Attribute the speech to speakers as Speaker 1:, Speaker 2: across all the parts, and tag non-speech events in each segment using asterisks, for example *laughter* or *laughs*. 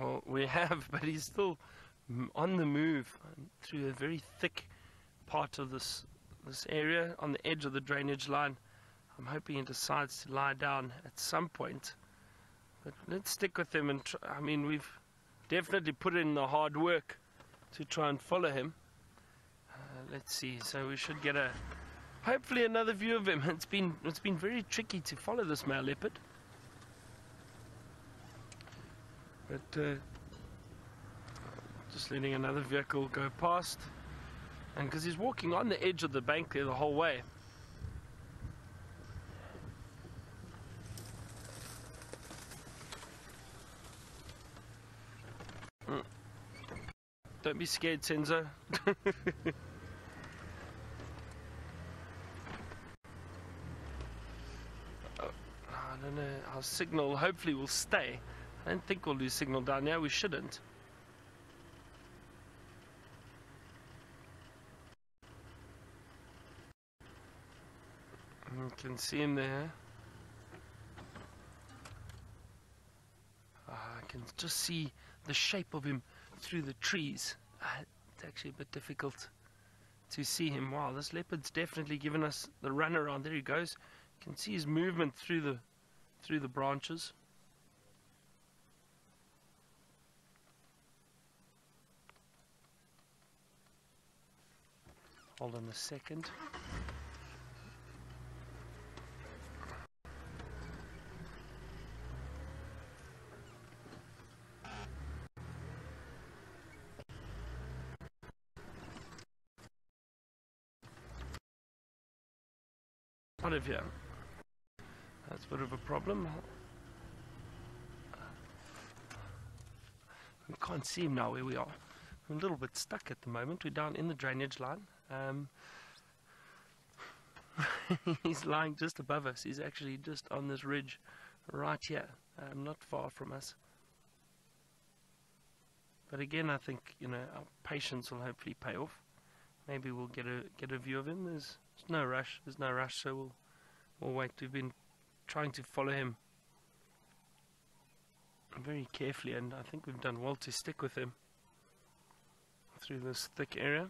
Speaker 1: Well, we have, *laughs* but he's still on the move through a very thick part of this this area on the edge of the drainage line. I'm hoping he decides to lie down at some point. But let's stick with him and tr- I mean we've definitely put in the hard work to try and follow him. Uh, let's see. So we should get a hopefully another view of him. *laughs* It's been it's been very tricky to follow this male leopard. But uh, just letting another vehicle go past. And because he's walking on the edge of the bank there the whole way. Mm. Don't be scared, Senzo. *laughs* Oh, I don't know. Our signal hopefully will stay. I don't think we'll lose signal down there. We shouldn't. You can see him there. Ah, I can just see the shape of him through the trees. Ah, It's actually a bit difficult to see him. Wow, this leopard's definitely given us the run around. There he goes. You can see his movement through the through the branches. Hold on a second. Out of here. That's a bit of a problem. We can't see him now where we are. We're a little bit stuck at the moment. We're down in the drainage line. Um, *laughs* he's lying just above us. He's actually just on this ridge right here, um, not far from us. But again, I think you know our patience will hopefully pay off. Maybe we'll get a get a view of him. There's, there's no rush. There's no rush, so we'll we'll wait. We've been trying to follow him very carefully, and I think we've done well to stick with him through this thick area.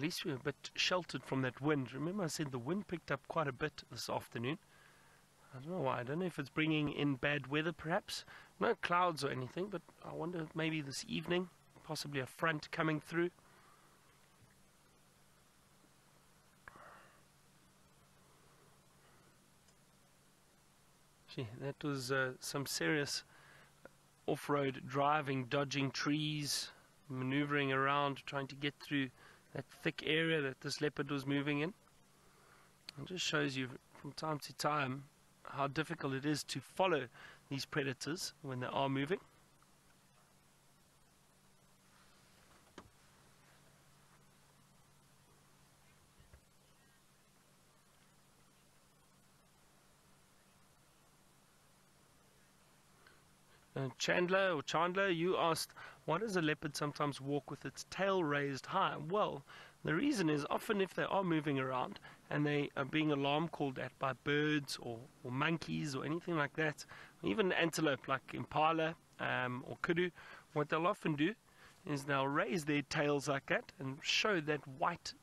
Speaker 1: At least we're a bit sheltered from that wind. Remember, I said the wind picked up quite a bit this afternoon. I don't know why. I don't know if it's bringing in bad weather, perhaps. No clouds or anything, but I wonder maybe this evening, possibly a front coming through. Gee, that was uh, some serious off road driving, dodging trees, maneuvering around, trying to get through that thick area that this leopard was moving in. It just shows you from time to time how difficult it is to follow these predators when they are moving. Uh, Chandler or Chandler, you asked, why does a leopard sometimes walk with its tail raised high? Well, the reason is often if they are moving around and they are being alarm called at by birds or, or monkeys or anything like that, even antelope like impala um, or kudu, what they'll often do is they'll raise their tails like that and show that white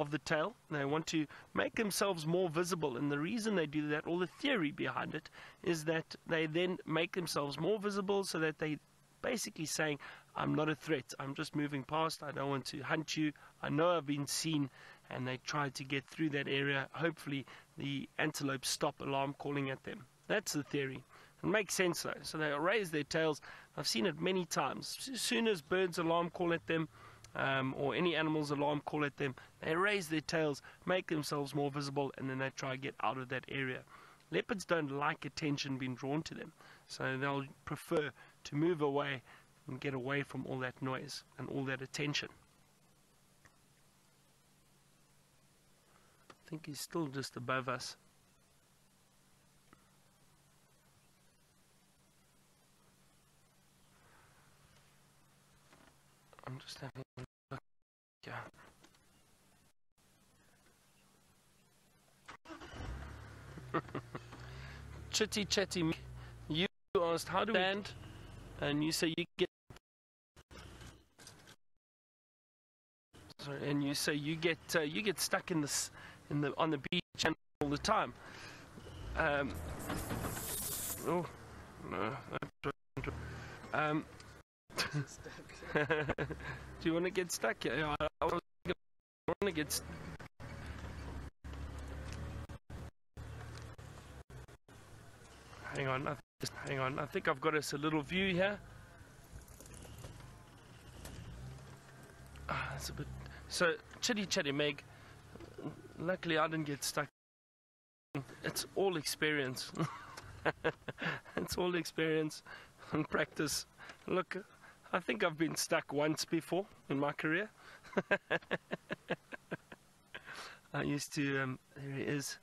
Speaker 1: of the tail. They want to make themselves more visible, and the reason they do that, all the theory behind it, is that they then make themselves more visible so that they basically saying, I'm not a threat, I'm just moving past, I don't want to hunt you, I know I've been seen, and they try to get through that area. Hopefully, the antelope stop alarm calling at them. That's the theory. It makes sense though. So they raise their tails. I've seen it many times. As soon as birds alarm call at them, um, or any animal's alarm call at them, they raise their tails, make themselves more visible, and then they try to get out of that area. Leopards don't like attention being drawn to them, so they'll prefer to move away and get away from all that noise and all that attention. I think he's still just above us. Just having a look. Yeah. *laughs* Chitty chatty. You asked how do we land, and you say you get. Sorry, and you say you get uh, you get stuck in this in the on the beach and all the time. Um, oh no. Um, *laughs* *laughs* do you want to get stuck? Yeah, I, I want to get. St- hang on, I, just hang on. I think I've got us a little view here. Ah, it's a bit. So, chitty chatty Meg. Luckily, I didn't get stuck. It's all experience. *laughs* it's all experience and practice. Look, I think I've been stuck once before in my career. *laughs* I used to, um, there he is.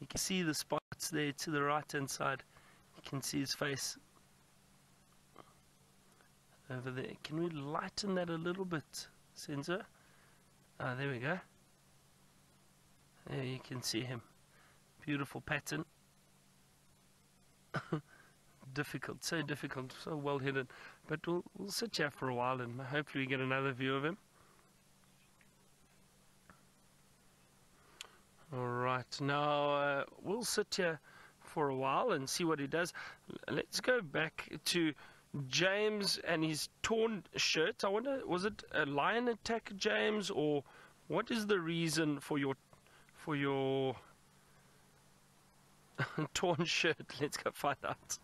Speaker 1: You can see the spots there to the right hand side. You can see his face over there. Can we lighten that a little bit, Senzo? Ah, there we go. There you can see him. Beautiful pattern. *laughs* difficult, so difficult, so well hidden. But we'll, we'll sit here for a while and hopefully we get another view of him. Alright, now uh, we'll sit here for a while and see what he does. Let's go back to James and his torn shirt. I wonder, was it a lion attack, James, or what is the reason for your for your *laughs* torn shirt? Let's go find out.